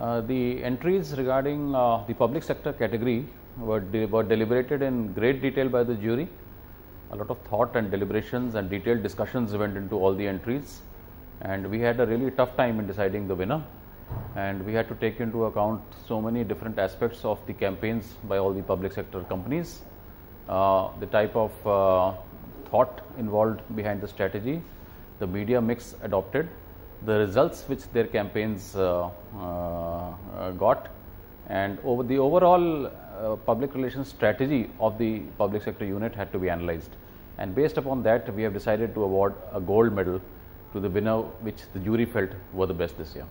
Uh, the entries regarding uh, the public sector category were, de- were deliberated in great detail by the jury. A lot of thought and deliberations and detailed discussions went into all the entries, and we had a really tough time in deciding the winner. And we had to take into account so many different aspects of the campaigns by all the public sector companies, uh, the type of uh, thought involved behind the strategy, the media mix adopted, the results which their campaigns uh, uh, uh, got, and over the overall public relations strategy of the public sector unit had to be analyzed. And based upon that, we have decided to award a gold medal to the winner, which the jury felt were the best this year.